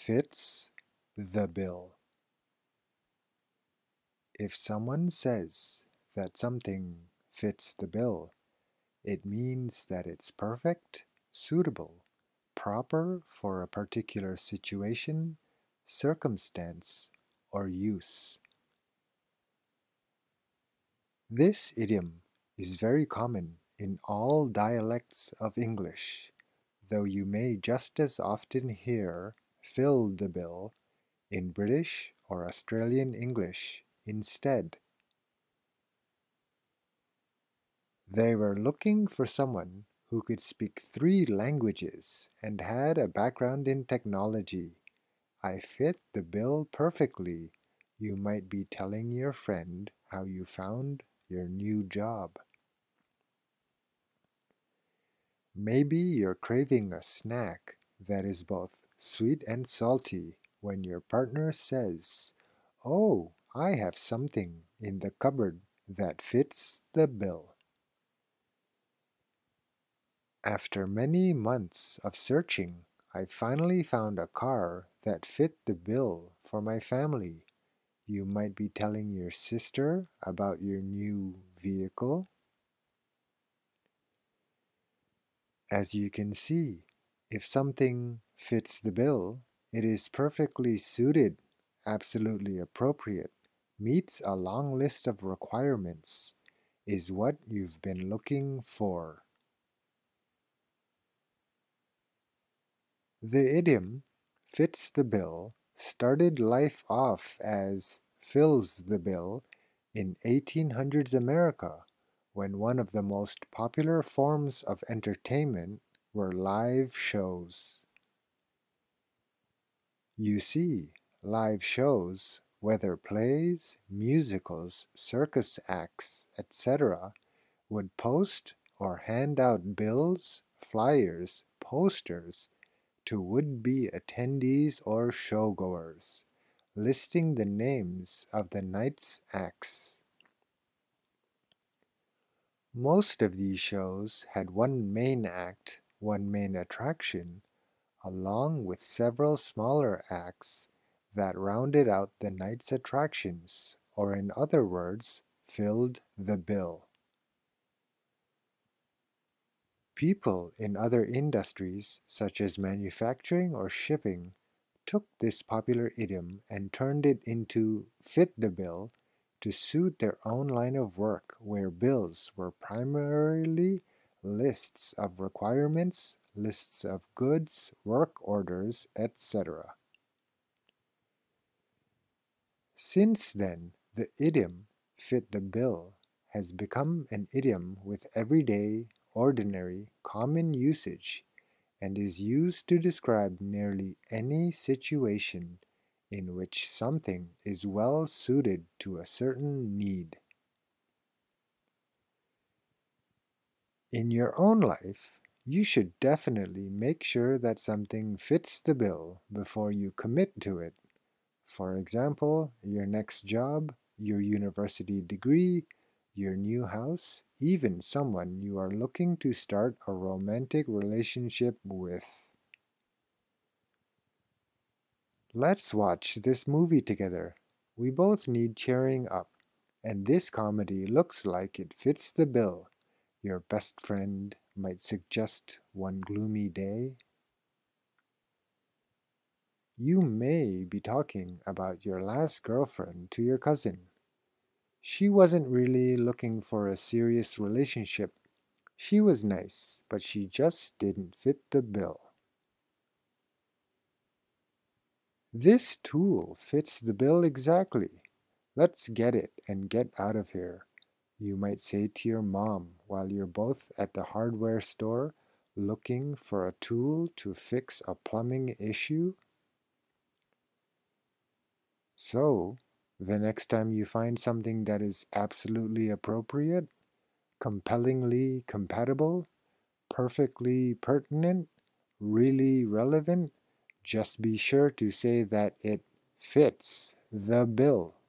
fits the bill. If someone says that something fits the bill, it means that it's perfect, suitable, proper for a particular situation, circumstance, or use. This idiom is very common in all dialects of English, though you may just as often hear fill the bill in British or Australian English instead. They were looking for someone who could speak three languages and had a background in technology. I fit the bill perfectly. You might be telling your friend how you found your new job. Maybe you're craving a snack that is both sweet and salty when your partner says, Oh, I have something in the cupboard that fits the bill. After many months of searching, I finally found a car that fit the bill for my family. You might be telling your sister about your new vehicle. As you can see, if something fits the bill, it is perfectly suited, absolutely appropriate, meets a long list of requirements, is what you've been looking for. The idiom fits the bill started life off as fills the bill in 1800s America when one of the most popular forms of entertainment were live shows. You see, live shows, whether plays, musicals, circus acts, etc., would post or hand out bills, flyers, posters to would-be attendees or showgoers, listing the names of the night's acts. Most of these shows had one main act, one main attraction, along with several smaller acts that rounded out the night's attractions, or in other words, filled the bill. People in other industries, such as manufacturing or shipping, took this popular idiom and turned it into fit the bill to suit their own line of work where bills were primarily lists of requirements, lists of goods, work orders, etc. Since then, the idiom fit the bill has become an idiom with everyday, ordinary, common usage and is used to describe nearly any situation in which something is well suited to a certain need. In your own life, you should definitely make sure that something fits the bill before you commit to it. For example, your next job, your university degree, your new house, even someone you are looking to start a romantic relationship with. Let's watch this movie together. We both need cheering up, and this comedy looks like it fits the bill. Your best friend might suggest one gloomy day. You may be talking about your last girlfriend to your cousin. She wasn't really looking for a serious relationship. She was nice, but she just didn't fit the bill. This tool fits the bill exactly. Let's get it and get out of here. You might say to your mom while you're both at the hardware store looking for a tool to fix a plumbing issue. So, the next time you find something that is absolutely appropriate, compellingly compatible, perfectly pertinent, really relevant, just be sure to say that it fits the bill.